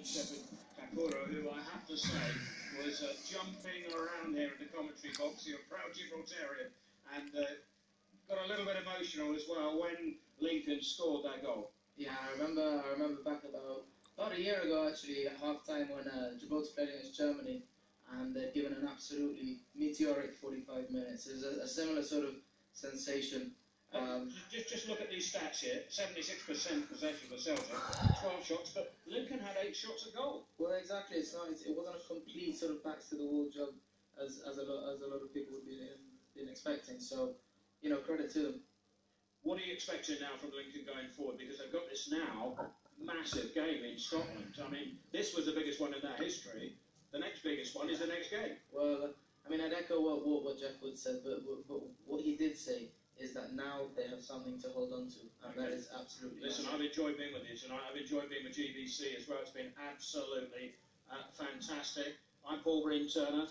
with Shepard Takuro, who I have to say was uh, jumping around here in the commentary box. You're a proud Gibraltarian, and uh, got a little bit emotional as well when Lincoln scored that goal. Yeah, I remember. I remember back about about a year ago, actually, at half time when uh, Gibraltar played against Germany, and they'd given an absolutely meteoric 45 minutes. It was a, a similar sort of sensation. Um, just, just look at these stats here 76% possession for Celtic, 12 shots, but Lincoln had 8 shots at goal. well, exactly. It's not. It's, it wasn't a complete sort of backs to the wall job as as a lot as a lot of people would be been expecting. So, you know, credit to them. What are you expecting now from Lincoln going forward? Because they've got this now massive game in Scotland. I mean, this was the biggest one in their history. The next biggest one is the next game. Well, I mean, I'd echo what, what, what Jeff Wood said, but, but, but what he did say now they have something to hold on to, and that is absolutely. Listen, massive. I've enjoyed being with you tonight. I've enjoyed being with GBC as well. It's been absolutely uh, fantastic. I'm Paul Green Turner,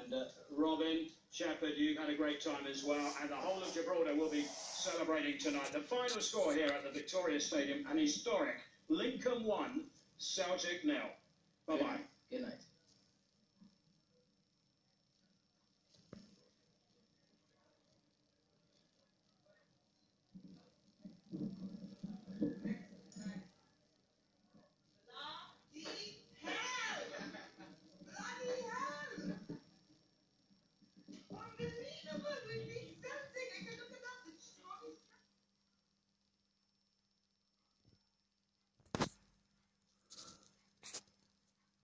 and uh, Robin Shepherd, you've had a great time as well. And the whole of Gibraltar will be celebrating tonight. The final score here at the Victoria Stadium, an historic Lincoln 1, Celtic nil. Bye bye. Good